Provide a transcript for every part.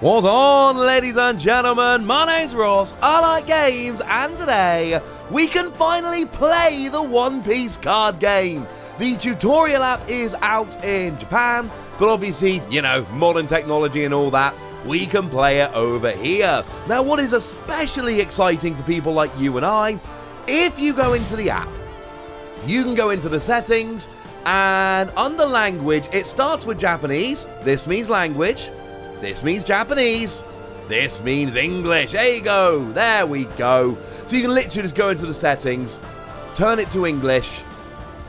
What's on, ladies and gentlemen? My name's Ross, I like games, and today we can finally play the One Piece card game. The tutorial app is out in Japan, but obviously, you know, modern technology and all that, we can play it over here. Now, what is especially exciting for people like you and I, if you go into the app, you can go into the settings, and under language, it starts with Japanese. This means language. This means Japanese. This means English. There you go. There we go. So you can literally just go into the settings, turn it to English,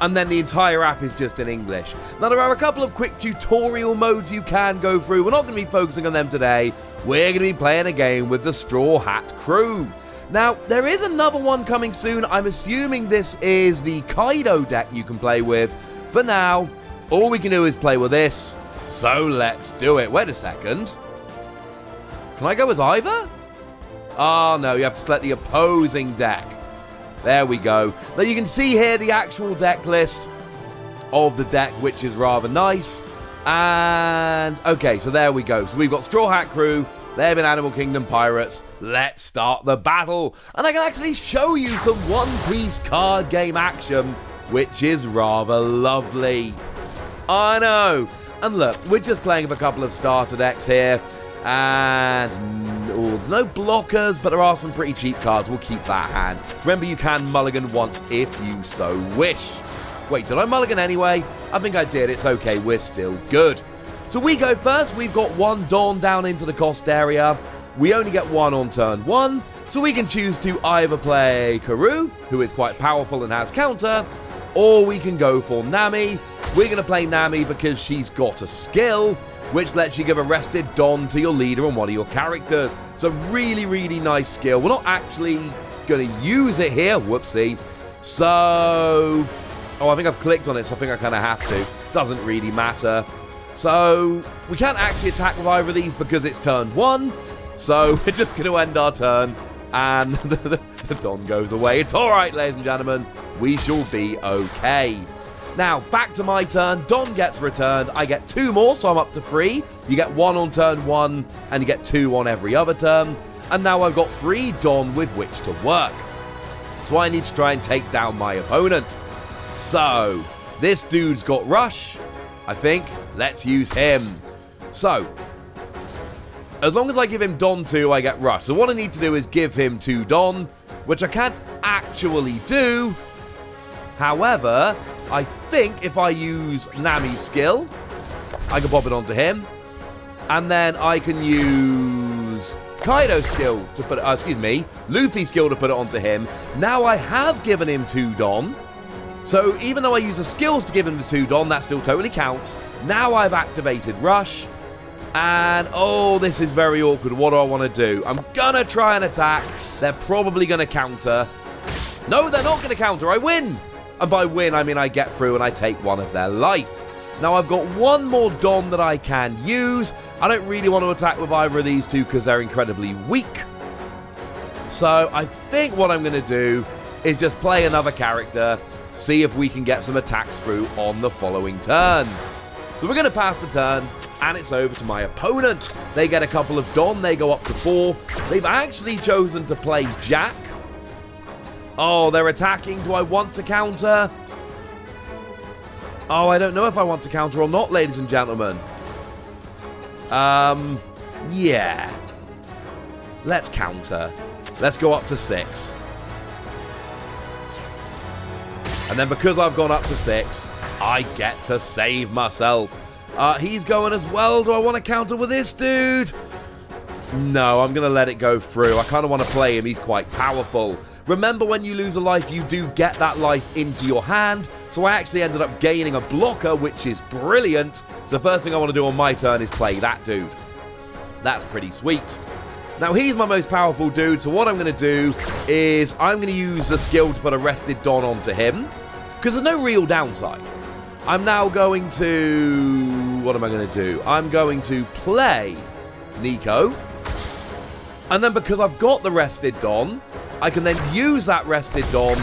and then the entire app is just in English. Now, there are a couple of quick tutorial modes you can go through. We're not going to be focusing on them today. We're going to be playing a game with the Straw Hat crew. Now, there is another one coming soon. I'm assuming this is the Kaido deck you can play with. For now, all we can do is play with this. So let's do it. Wait a second. Can I go as either? Oh, ah, no, you have to select the opposing deck. There we go. Now you can see here the actual deck list of the deck, which is rather nice. And, okay, so there we go. So we've got Straw Hat Crew, they've been Animal Kingdom Pirates. Let's start the battle. And I can actually show you some One Piece card game action, which is rather lovely. I know. And look, we're just playing with a couple of starter decks here. And there's no blockers, but there are some pretty cheap cards. We'll keep that hand. Remember, you can mulligan once if you so wish. Wait, did I mulligan anyway? I think I did. It's okay. We're still good. So we go first. We've got one Don down into the cost area. We only get one on turn one. So we can choose to either play Karoo, who is quite powerful and has counter, or we can go for Nami. We're going to play Nami because she's got a skill, which lets you give a rested Don to your leader and one of your characters. It's a really, really nice skill. We're not actually going to use it here. Whoopsie. So... Oh, I think I've clicked on it, so I think I kind of have to. Doesn't really matter. So, we can't actually attack with either of these because it's turn one. So, we're just going to end our turn and the, Don goes away. It's all right, ladies and gentlemen. We shall be okay. Now, back to my turn. Don gets returned. I get two more, so I'm up to three. You get one on turn one, and you get two on every other turn. And now I've got three Don with which to work. So I need to try and take down my opponent. So, this dude's got Rush. I think. Let's use him. So, as long as I give him Don 2, I get Rush. So what I need to do is give him 2 Don, which I can't actually do. However, I think if I use Nami's skill, I can pop it onto him. And then I can use Kaido's skill to put it, uh, excuse me, Luffy's skill to put it onto him. Now I have given him 2 Don. So even though I use the skills to give him the 2 Don, that still totally counts. Now I've activated Rush. And, oh, this is very awkward. What do I want to do? I'm going to try and attack. They're probably going to counter. No, they're not going to counter. I win. And by win, I mean I get through and I take one of their life. Now, I've got one more Don that I can use. I don't really want to attack with either of these two because they're incredibly weak. So, I think what I'm going to do is just play another character, see if we can get some attacks through on the following turn. So, we're going to pass the turn and it's over to my opponent. They get a couple of Don, they go up to four. They've actually chosen to play Jack. Oh, they're attacking. Do I want to counter? Oh, I don't know if I want to counter or not, ladies and gentlemen. Um, yeah. Let's counter. Let's go up to six. And then because I've gone up to six, I get to save myself. Uh, he's going as well. Do I want to counter with this dude? No, I'm going to let it go through. I kind of want to play him. He's quite powerful. Remember, when you lose a life, you do get that life into your hand. So I actually ended up gaining a blocker, which is brilliant. So the first thing I want to do on my turn is play that dude. That's pretty sweet. Now, he's my most powerful dude, so what I'm going to do is I'm going to use the skill to put Arrested Don onto him. Because there's no real downside. I'm now going to... What am I going to do? I'm going to play Nico. And then because I've got the rested Don, I can then use that rested Don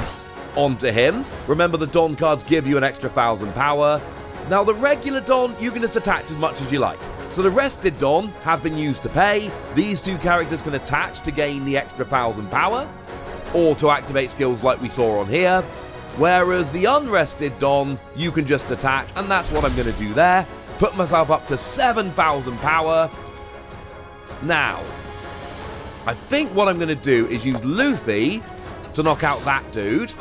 onto him. Remember, the Don cards give you an extra 1,000 power. Now, the regular Don, you can just attach as much as you like. So the rested Don have been used to pay. These two characters can attach to gain the extra 1000 power, or to activate skills like we saw on here. Whereas the unrested Don, you can just attach, and that's what I'm going to do there. Put myself up to 7,000 power. Now, I think what I'm going to do is use Luffy to knock out that dude.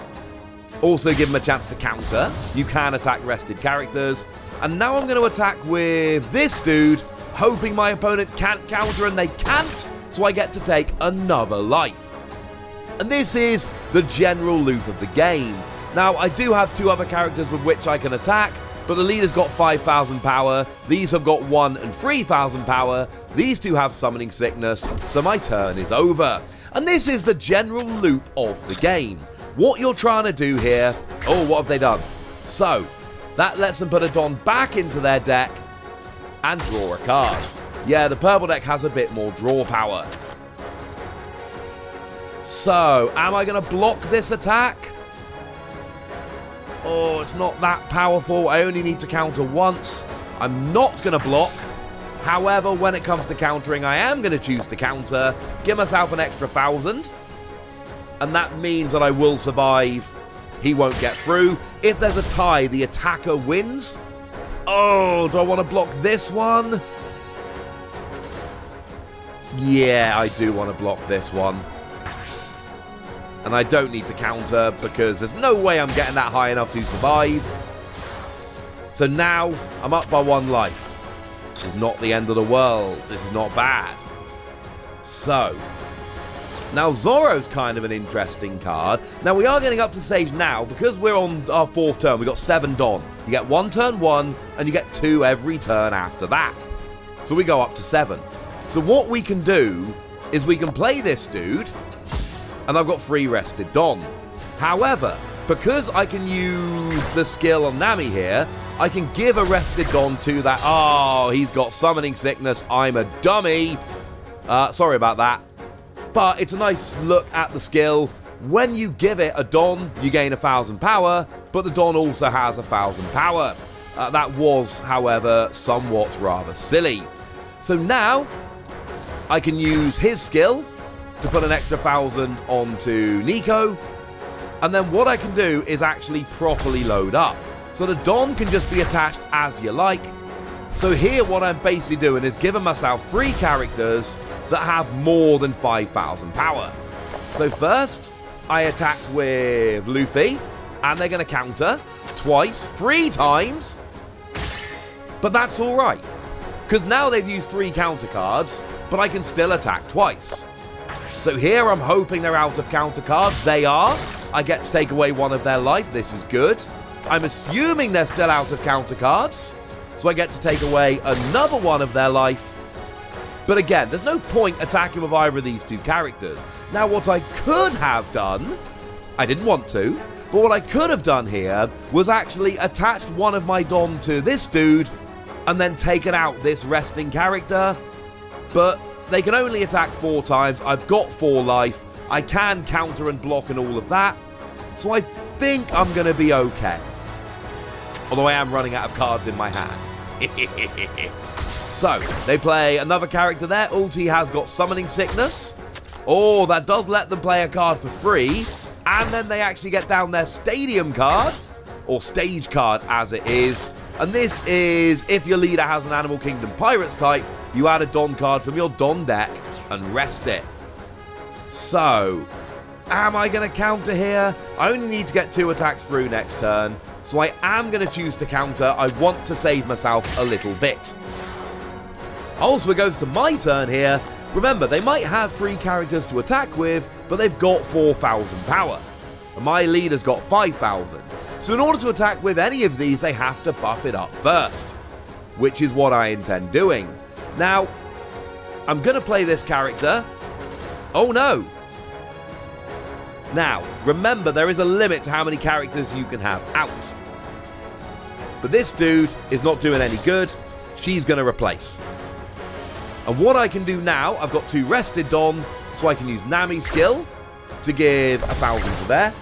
Also give him a chance to counter. You can attack rested characters. And now I'm going to attack with this dude, hoping my opponent can't counter and they can't, so I get to take another life. And this is the general loop of the game. Now, I do have two other characters with which I can attack, but the leader's got 5,000 power, these have got 1 and 3,000 power, these two have summoning sickness, so my turn is over. And this is the general loop of the game. What you're trying to do here... Oh, what have they done? So, that lets them put a Don back into their deck and draw a card. Yeah, the purple deck has a bit more draw power. So, am I going to block this attack? Oh, it's not that powerful. I only need to counter once. I'm not going to block. However, when it comes to countering, I am going to choose to counter. Give myself an extra thousand. And that means that I will survive. He won't get through. If there's a tie, the attacker wins. Oh, do I want to block this one? Yeah, I do want to block this one and I don't need to counter because there's no way I'm getting that high enough to survive. So now I'm up by one life. This is not the end of the world. This is not bad. So, now Zoro's kind of an interesting card. Now we are getting up to stage now because we're on our fourth turn. We've got seven Don. You get one turn one and you get two every turn after that. So we go up to seven. So what we can do is we can play this dude and I've got free rested Don. However, because I can use the skill on Nami here, I can give a rested Don to that. Oh, he's got summoning sickness. I'm a dummy. Uh, sorry about that. But it's a nice look at the skill. When you give it a Don, you gain a thousand power, but the Don also has a thousand power. Uh, that was, however, somewhat rather silly. So now, I can use his skill to put an extra thousand onto Nico. And then what I can do is actually properly load up. So the Don can just be attached as you like. So here what I'm basically doing is giving myself three characters that have more than 5,000 power. So first, I attack with Luffy, and they're going to counter twice, three times. But that's alright, because now they've used three counter cards, but I can still attack twice. So here I'm hoping they're out of counter cards. They are. I get to take away one of their life. This is good. I'm assuming they're still out of counter cards. So I get to take away another one of their life. But again, there's no point attacking with either of these two characters. Now, what I could have done, I didn't want to, but what I could have done here was actually attached one of my Don to this dude and then taken out this resting character. But they can only attack four times. I've got four life. I can counter and block and all of that. So I think I'm going to be okay. Although I am running out of cards in my hand. so, they play another character there. Ulti has got Summoning Sickness. Oh, that does let them play a card for free. And then they actually get down their Stadium card. Or Stage card, as it is. And this is if your leader has an Animal Kingdom Pirates type, you add a Don card from your Don deck and rest it. So, am I going to counter here? I only need to get two attacks through next turn, so I am going to choose to counter. I want to save myself a little bit. Also, it goes to my turn here. Remember, they might have three characters to attack with, but they've got 4,000 power. And my leader's got 5,000. So in order to attack with any of these, they have to buff it up first. Which is what I intend doing. Now, I'm going to play this character. Oh no! Now, remember, there is a limit to how many characters you can have out. But this dude is not doing any good. She's going to replace. And what I can do now, I've got two rested Don, so I can use Nami's skill to give a thousand to there.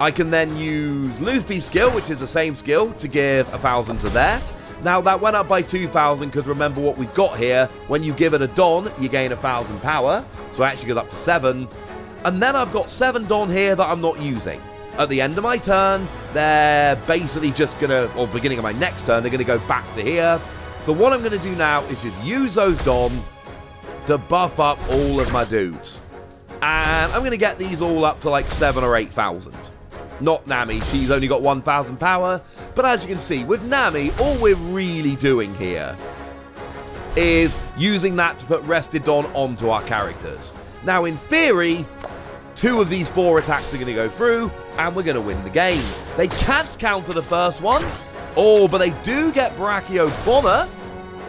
I can then use Luffy's skill, which is the same skill, to give a thousand to there. Now that went up by 2,000 because remember what we've got here. When you give it a Don, you gain a 1,000 power. So I actually goes up to 7. And then I've got 7 Don here that I'm not using. At the end of my turn, they're basically just going to, or beginning of my next turn, they're going to go back to here. So what I'm going to do now is just use those Don to buff up all of my dudes. And I'm going to get these all up to like 7 or 8,000. Not Nami, she's only got 1,000 power. But as you can see, with Nami, all we're really doing here is using that to put Rested Don onto our characters. Now, in theory, two of these four attacks are going to go through, and we're going to win the game. They can't counter the first one. Oh, but they do get Brachio Bomber.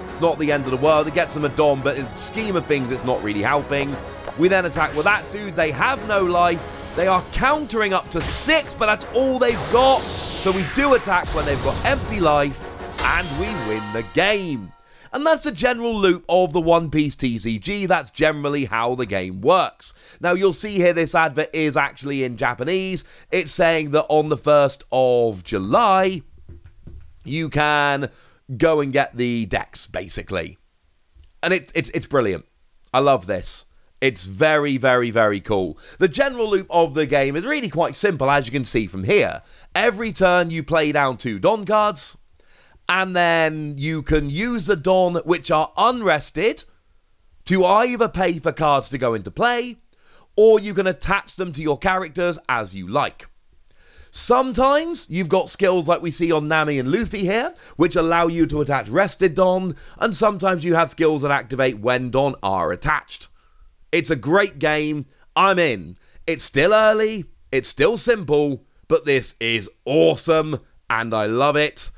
It's not the end of the world. It gets them a Don, but in the scheme of things, it's not really helping. We then attack with that dude. They have no life. They are countering up to six, but that's all they've got. So we do attack when they've got empty life, and we win the game. And that's the general loop of the One Piece TCG. That's generally how the game works. Now, you'll see here this advert is actually in Japanese. It's saying that on the 1st of July, you can go and get the decks, basically. And it, it's, it's brilliant. I love this. It's very, very, very cool. The general loop of the game is really quite simple, as you can see from here. Every turn you play down two Don cards, and then you can use the Don which are unrested to either pay for cards to go into play, or you can attach them to your characters as you like. Sometimes you've got skills like we see on Nami and Luffy here, which allow you to attach rested Don, and sometimes you have skills that activate when Don are attached. It's a great game. I'm in. It's still early, it's still simple, but this is awesome and I love it.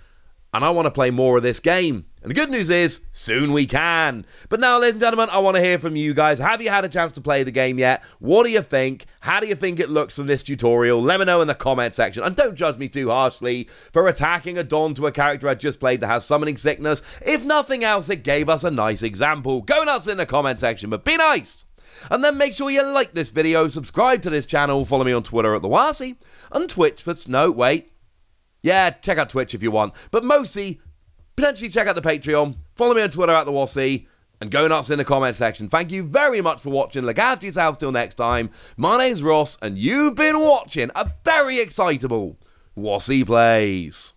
And I want to play more of this game. And the good news is, soon we can. But now, ladies and gentlemen, I want to hear from you guys. Have you had a chance to play the game yet? What do you think? How do you think it looks from this tutorial? Let me know in the comment section. And don't judge me too harshly for attacking a Don to a character I just played that has summoning sickness. If nothing else, it gave us a nice example. Go nuts in the comment section, but be nice. And then make sure you like this video, subscribe to this channel, follow me on Twitter at the Wossy, and Twitch for no wait. Yeah, check out Twitch if you want, but mostly potentially check out the Patreon, follow me on Twitter at the Wossy, and go nuts in the comment section. Thank you very much for watching. Look after yourselves till next time. My name's Ross, and you've been watching a very excitable Wossy Plays.